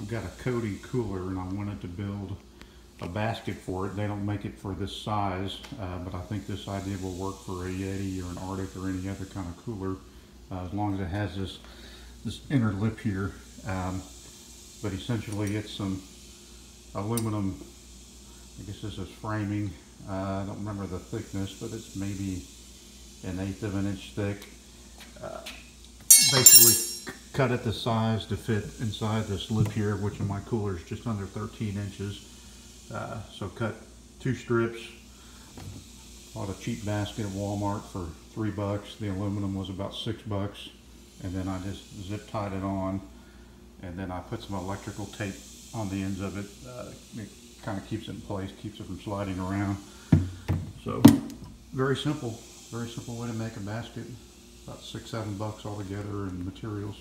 I've got a Cody cooler and I wanted to build a basket for it. They don't make it for this size, uh, but I think this idea will work for a Yeti or an RTIC or any other kind of cooler, uh, as long as it has this this inner lip here. Um, but essentially, it's some aluminum. I guess this is framing. Uh, I don't remember the thickness, but it's maybe an eighth of an inch thick. Uh, basically cut it the size to fit inside this lip here, which in my cooler is just under 13 inches. Uh, so cut two strips. Bought a cheap basket at Walmart for three bucks. The aluminum was about six bucks. And then I just zip tied it on. And then I put some electrical tape on the ends of it. Uh, it kind of keeps it in place, keeps it from sliding around. So very simple, very simple way to make a basket. About six, seven bucks altogether in materials.